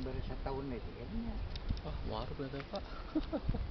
hampir setahun itu kayaknya Wah, baru kata pak.